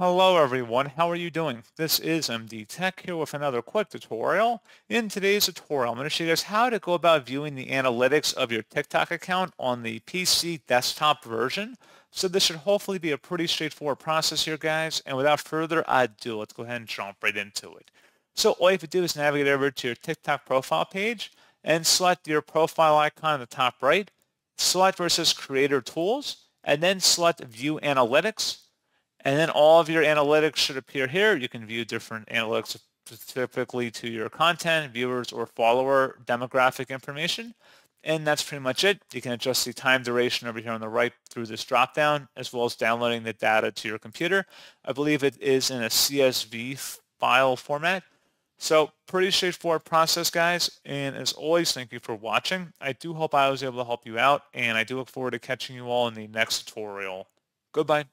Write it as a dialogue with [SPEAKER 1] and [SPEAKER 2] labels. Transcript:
[SPEAKER 1] Hello everyone, how are you doing? This is MD Tech here with another quick tutorial. In today's tutorial, I'm going to show you guys how to go about viewing the analytics of your TikTok account on the PC desktop version. So this should hopefully be a pretty straightforward process here guys, and without further ado, let's go ahead and jump right into it. So all you have to do is navigate over to your TikTok profile page and select your profile icon in the top right, select versus creator tools, and then select view analytics and then all of your analytics should appear here. You can view different analytics specifically to your content, viewers, or follower demographic information. And that's pretty much it. You can adjust the time duration over here on the right through this dropdown, as well as downloading the data to your computer. I believe it is in a CSV file format. So pretty straightforward process, guys. And as always, thank you for watching. I do hope I was able to help you out, and I do look forward to catching you all in the next tutorial. Goodbye.